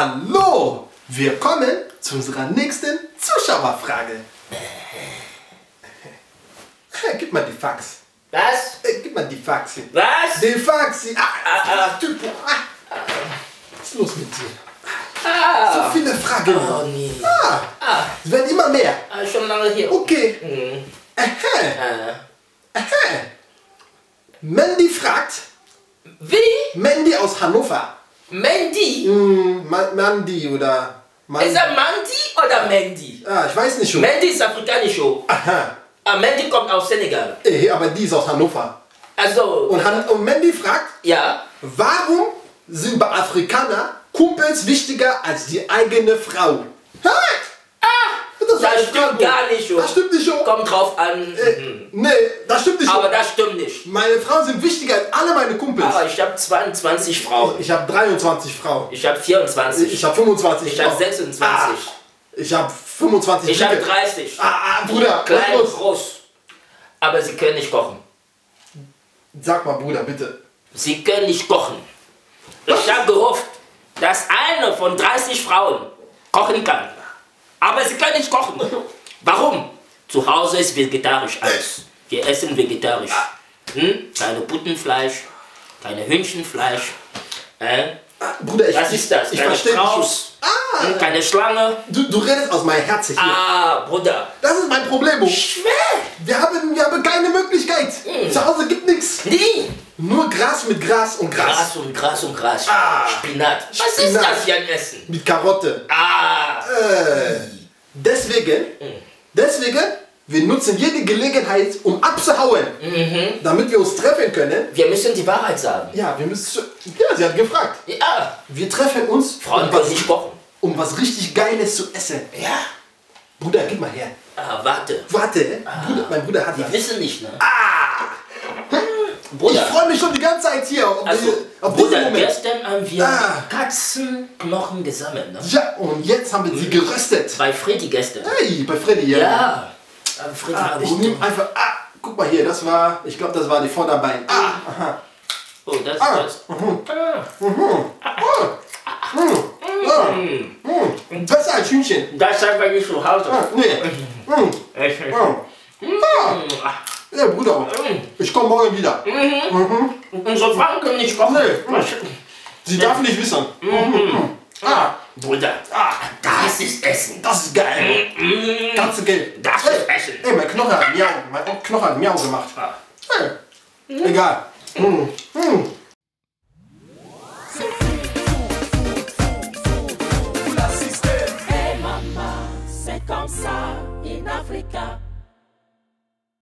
Hallo! Wir kommen zu unserer nächsten Zuschauerfrage. Gib mal die Fax. Was? Gib mal die Fax. hier. Was? Die Fax. hier. Ah, Ah, ah. Typo. Ah. Was ist los mit dir? Ah. So viele Fragen. Oh nee. Ah, Ah, es werden immer mehr. ah, schon lange hier. Okay. Mhm. Ähä. Äh. Ähä. Mandy fragt, Wie? Mandy aus Hannover. Mandy? Hm, Ma Mandy oder Mandy. Ist er Mandy oder Mandy? Ah, ich weiß nicht schon. Mandy ist afrikanisch. Aha. Ah, Mandy kommt aus Senegal. Ey, aber die ist aus Hannover. Also, Und, Han und Mandy fragt, ja. warum sind bei Afrikanern Kumpels wichtiger als die eigene Frau? Hä? Das, das stimmt gar nicht. oh. Das stimmt nicht schon. Kommt drauf an. Äh, nee, das stimmt nicht Aber schon. das stimmt nicht. Meine Frauen sind wichtiger als alle meine Kumpels. Aber ich habe 22 Frauen. Ich habe 23 Frauen. Ich habe 24. Ich habe 25 Ich habe Frauen. 26. Ah, ich habe 25 Ich habe Dicke. 30. Ah, ah, Bruder, Klein und groß. Aber sie können nicht kochen. Sag mal, Bruder, bitte. Sie können nicht kochen. Ich habe gehofft, dass eine von 30 Frauen kochen kann. Aber sie können nicht kochen. Warum? Zu Hause ist vegetarisch alles. Wir essen vegetarisch. Hm? Keine Puttenfleisch, keine Hühnchenfleisch. Äh? Bruder, ich, Was ist das? Ich Keine verstehe. Strauß? Ah, Hm? Keine Schlange. du, du redest aus meinem Herzen hier. Ah, Bruder. Das ist mein Problem, Bro. Schwer. Wir haben, wir haben keine Möglichkeit. Hm. Zu Hause gibt nichts. Nie. Nur Gras mit Gras und Gras. Gras und Gras und Gras. Ah. Spinat. Was ist Spinat. das für ein Essen? Mit Karotte. Ah. Äh, deswegen, deswegen, wir nutzen jede Gelegenheit, um abzuhauen. Mhm. Damit wir uns treffen können. Wir müssen die Wahrheit sagen. Ja, wir müssen. Ja, sie hat gefragt. Ja. Wir treffen uns, Frauen um was, nicht kochen. um was richtig Geiles zu essen. Ja. Bruder, gib mal her. Ah, warte. Warte, Bruder, mein Bruder hat Die das. wissen nicht, ne? Ah! Ich Bruder. freue mich schon die ganze Zeit hier auf, Also, diese, auf Bruder, gestern haben wir Ah. Katzenknochen gesammelt, ne? Ja, und jetzt haben wir sie geröstet. Bei Freddy gestern. Hey, bei Freddy, ja. Ja. Freddy Ah, ich nehme einfach. Ah, guck mal hier, das war. Ich glaube, das war die Vorderbein. Ah, aha. Oh, das Ah. ist das. Ah. Ah, mm, besser als Hühnchen. Das ist einfach nicht zu Hause. Ah, nee. Echt, echt. ah. Ja, Bruder, ich komme morgen wieder. Unsere Frauen können nicht kochen. Nee. Sie darf nicht wissen. Ah, Bruder, ah, das ist Essen. das ist geil. Mm, Ganze Geld. Das ist Essen. Ey, mein Knochen hat Miau. Mein Knochen hat Miau gemacht. Ah. Hey, egal. Mm, mm.